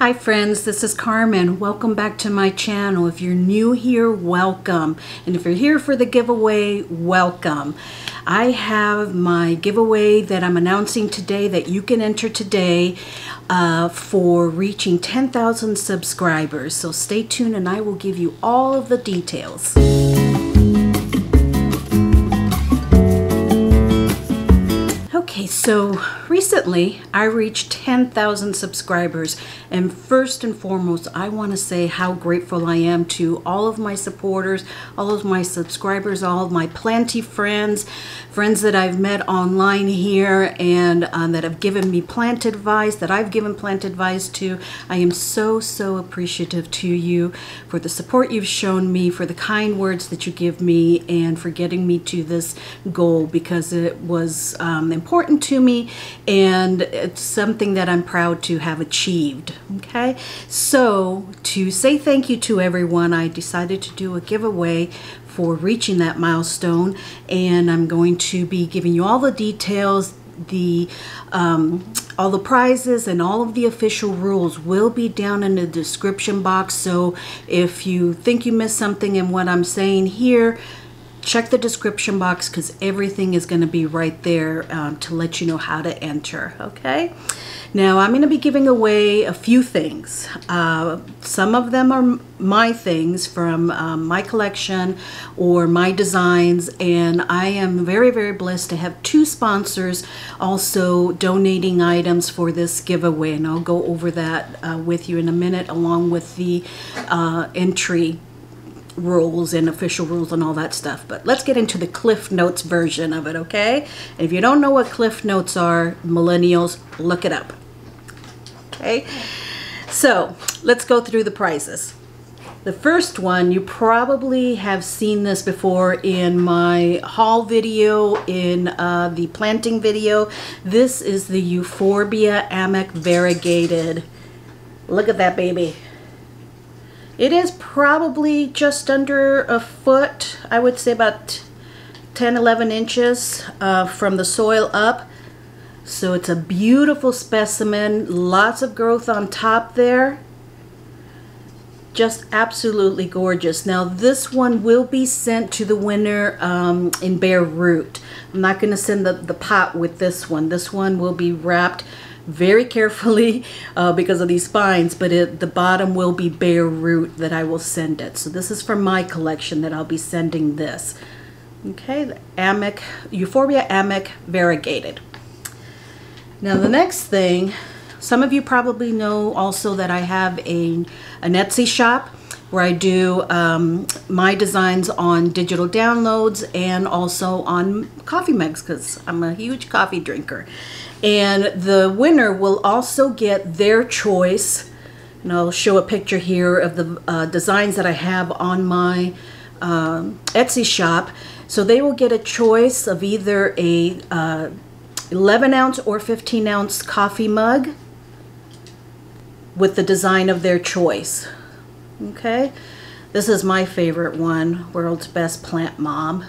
Hi friends, this is Carmen. Welcome back to my channel. If you're new here, welcome. And if you're here for the giveaway, welcome. I have my giveaway that I'm announcing today that you can enter today uh, for reaching 10,000 subscribers. So stay tuned and I will give you all of the details. So recently I reached 10,000 subscribers and first and foremost I want to say how grateful I am to all of my supporters, all of my subscribers, all of my planty friends, friends that I've met online here and um, that have given me plant advice, that I've given plant advice to. I am so, so appreciative to you for the support you've shown me, for the kind words that you give me and for getting me to this goal because it was um, important important me and it's something that I'm proud to have achieved. Okay, so to say thank you to everyone, I decided to do a giveaway for reaching that milestone and I'm going to be giving you all the details the um, all the prizes and all of the official rules will be down in the description box so if you think you missed something in what I'm saying here check the description box because everything is going to be right there um, to let you know how to enter okay? Now I'm going to be giving away a few things. Uh, some of them are my things from um, my collection or my designs and I am very very blessed to have two sponsors also donating items for this giveaway and I'll go over that uh, with you in a minute along with the uh, entry rules and official rules and all that stuff. But let's get into the Cliff Notes version of it, okay? And if you don't know what Cliff Notes are, millennials, look it up. Okay? So let's go through the prizes. The first one, you probably have seen this before in my haul video, in uh, the planting video. This is the Euphorbia Ammak variegated. Look at that baby. It is probably just under a foot, I would say about 10, 11 inches uh, from the soil up. So it's a beautiful specimen, lots of growth on top there. Just absolutely gorgeous. Now this one will be sent to the winner um, in bare root. I'm not going to send the, the pot with this one. This one will be wrapped very carefully uh, because of these spines, but it, the bottom will be bare root that I will send it. So this is from my collection that I'll be sending this. Okay, the Ammak, Euphorbia ammak variegated. Now the next thing, some of you probably know also that I have a, an Etsy shop where I do um, my designs on digital downloads and also on coffee mugs because I'm a huge coffee drinker. And the winner will also get their choice. And I'll show a picture here of the uh, designs that I have on my um, Etsy shop. So they will get a choice of either a uh, 11 ounce or 15 ounce coffee mug with the design of their choice. Okay, this is my favorite one, World's Best Plant Mom.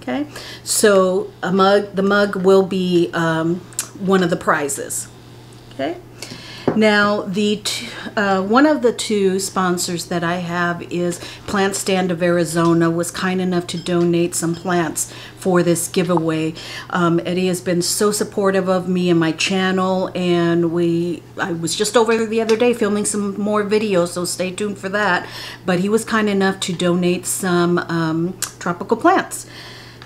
Okay, so a mug, the mug will be um, one of the prizes. Okay. Now, the uh, one of the two sponsors that I have is Plant Stand of Arizona was kind enough to donate some plants for this giveaway. Um, Eddie has been so supportive of me and my channel, and we I was just over there the other day filming some more videos, so stay tuned for that. But he was kind enough to donate some um, tropical plants.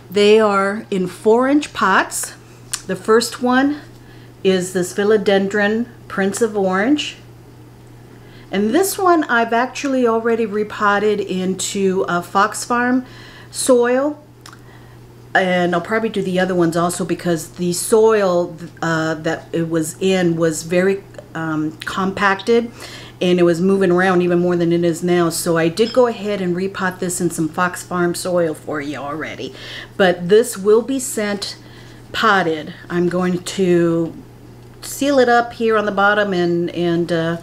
They are in four inch pots. The first one is this philodendron Prince of Orange. And this one I've actually already repotted into a Fox Farm soil. And I'll probably do the other ones also because the soil uh, that it was in was very um, compacted and it was moving around even more than it is now. So I did go ahead and repot this in some Fox Farm soil for you already. But this will be sent potted. I'm going to seal it up here on the bottom and, and uh,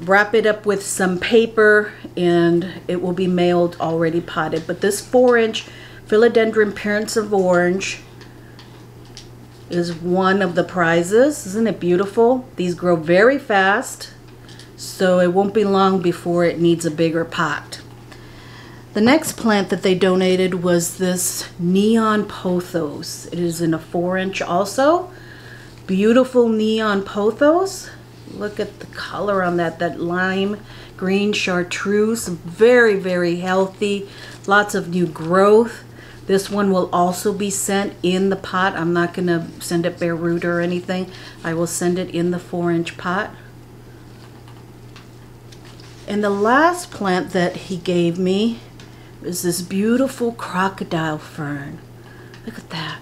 wrap it up with some paper and it will be mailed already potted. But this four inch philodendron Prince of Orange is one of the prizes. Isn't it beautiful? These grow very fast, so it won't be long before it needs a bigger pot. The next plant that they donated was this neon pothos. It is in a four inch also. Beautiful neon pothos. Look at the color on that, that lime green chartreuse. Very, very healthy. Lots of new growth. This one will also be sent in the pot. I'm not going to send it bare root or anything. I will send it in the four inch pot. And the last plant that he gave me is this beautiful crocodile fern. Look at that.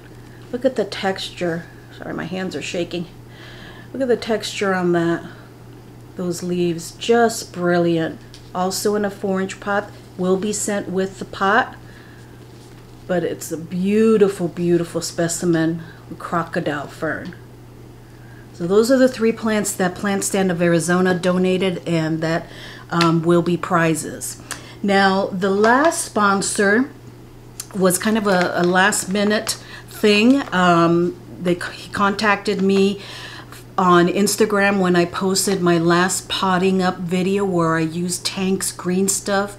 Look at the texture. Sorry, my hands are shaking. Look at the texture on that. Those leaves, just brilliant. Also in a four inch pot, will be sent with the pot. But it's a beautiful, beautiful specimen crocodile fern. So those are the three plants that Plant Stand of Arizona donated and that um, will be prizes. Now, the last sponsor was kind of a, a last minute thing. Um, they he contacted me on Instagram when I posted my last potting up video where I used Tank's green stuff,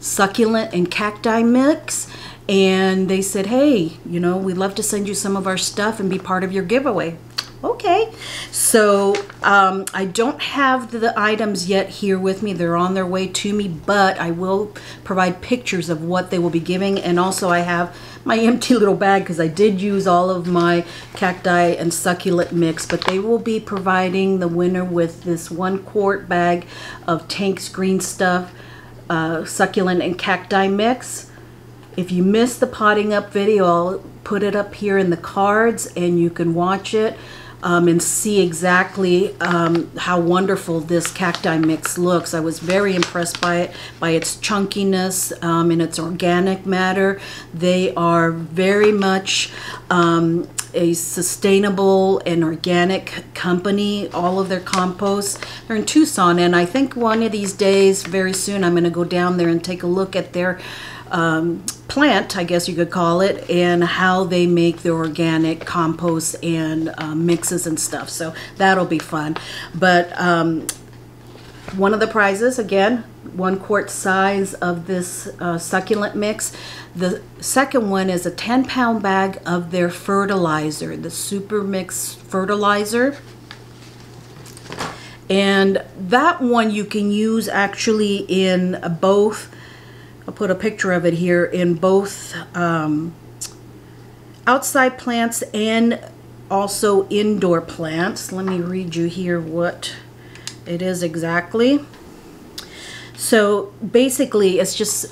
succulent and cacti mix. And they said, hey, you know, we'd love to send you some of our stuff and be part of your giveaway. Okay, so um, I don't have the items yet here with me. They're on their way to me, but I will provide pictures of what they will be giving. And also I have my empty little bag because I did use all of my cacti and succulent mix, but they will be providing the winner with this one quart bag of Tank's Green Stuff uh, succulent and cacti mix. If you missed the potting up video, I'll put it up here in the cards and you can watch it um, and see exactly um, how wonderful this cacti mix looks. I was very impressed by it, by its chunkiness um, and its organic matter. They are very much um, a sustainable and organic company. All of their compost, they're in Tucson, and I think one of these days, very soon, I'm going to go down there and take a look at their um, plant, I guess you could call it, and how they make their organic compost and uh, mixes and stuff. So that'll be fun. But um, one of the prizes, again, one quart size of this uh, succulent mix. The second one is a 10 pound bag of their fertilizer, the Super Mix fertilizer. And that one you can use actually in both I'll put a picture of it here in both um, outside plants and also indoor plants. Let me read you here what it is exactly. So basically it's just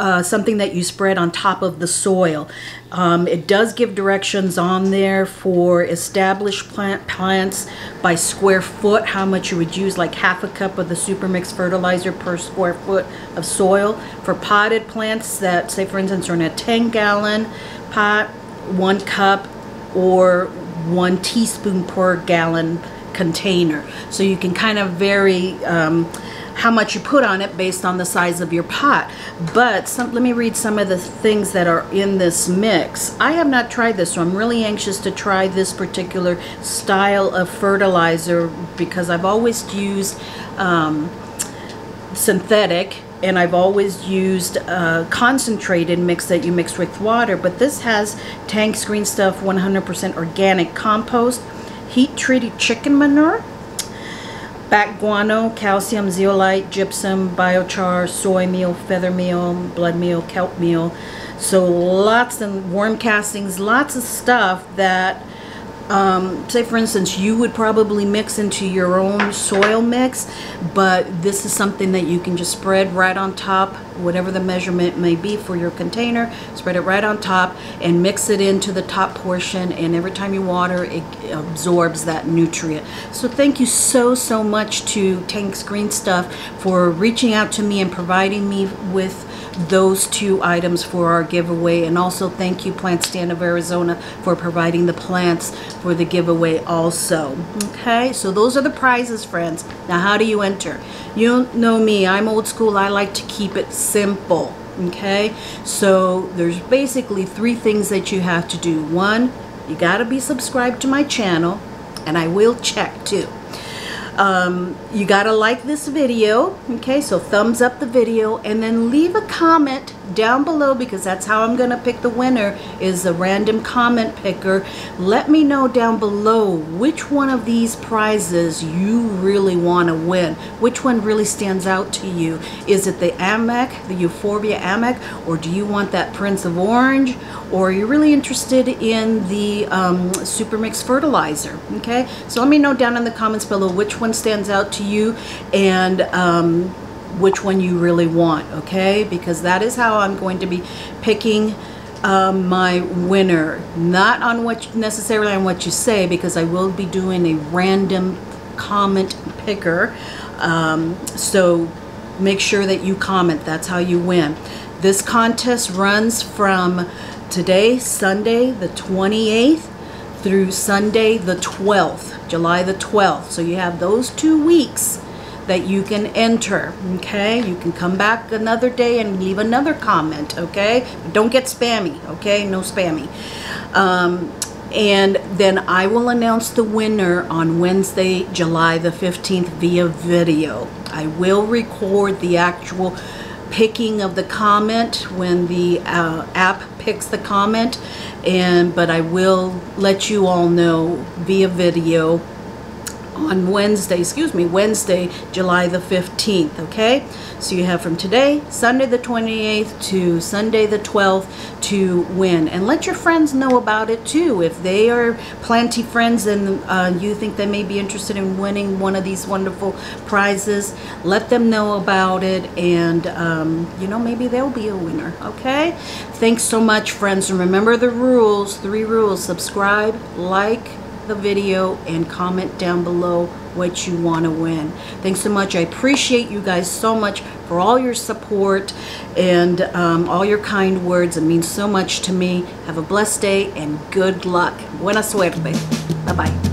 uh, something that you spread on top of the soil. Um, it does give directions on there for established plant plants by square foot, how much you would use, like half a cup of the super mix fertilizer per square foot of soil. For potted plants that, say for instance, are in a 10 gallon pot, one cup or one teaspoon per gallon container. So you can kind of vary um, how much you put on it based on the size of your pot. But some, let me read some of the things that are in this mix. I have not tried this, so I'm really anxious to try this particular style of fertilizer because I've always used um, synthetic and I've always used a concentrated mix that you mix with water, but this has Tank's Green Stuff 100% organic compost, heat treated chicken manure, bat guano, calcium, zeolite, gypsum, biochar, soy meal, feather meal, blood meal, kelp meal. So lots of worm castings, lots of stuff that um, say for instance you would probably mix into your own soil mix but this is something that you can just spread right on top whatever the measurement may be for your container spread it right on top and mix it into the top portion and every time you water it absorbs that nutrient. So thank you so so much to Tank's Green Stuff for reaching out to me and providing me with those two items for our giveaway. And also thank you Plant Stand of Arizona for providing the plants for the giveaway also. Okay, so those are the prizes, friends. Now how do you enter? You know me, I'm old school. I like to keep it simple. Okay, so there's basically three things that you have to do. One, you got to be subscribed to my channel, and I will check too. Um, you gotta like this video, okay? So thumbs up the video and then leave a comment down below because that's how I'm gonna pick the winner is a random comment picker. Let me know down below which one of these prizes you really wanna win. Which one really stands out to you? Is it the Ammak, the Euphorbia Ammak, or do you want that Prince of Orange? Or are you really interested in the um, Super Mix Fertilizer, okay? So let me know down in the comments below which one stands out to you and um, which one you really want, okay? Because that is how I'm going to be picking um, my winner. Not on what necessarily on what you say, because I will be doing a random comment picker. Um, so make sure that you comment. That's how you win. This contest runs from today, Sunday, the 28th, through Sunday, the 12th, July the 12th. So you have those two weeks that you can enter, okay? You can come back another day and leave another comment, okay? But don't get spammy, okay? No spammy. Um, and then I will announce the winner on Wednesday, July the 15th via video. I will record the actual picking of the comment when the uh, app picks the comment and but I will let you all know via video on Wednesday, excuse me, Wednesday, July the 15th, okay? So you have from today, Sunday the 28th to Sunday the 12th to win. And let your friends know about it too. If they are planty friends and uh, you think they may be interested in winning one of these wonderful prizes, let them know about it and, um, you know, maybe they'll be a winner, okay? Thanks so much, friends. And remember the rules, three rules, subscribe, like, the video and comment down below what you want to win. Thanks so much. I appreciate you guys so much for all your support and um, all your kind words. It means so much to me. Have a blessed day and good luck. Buena suerte. Bye-bye.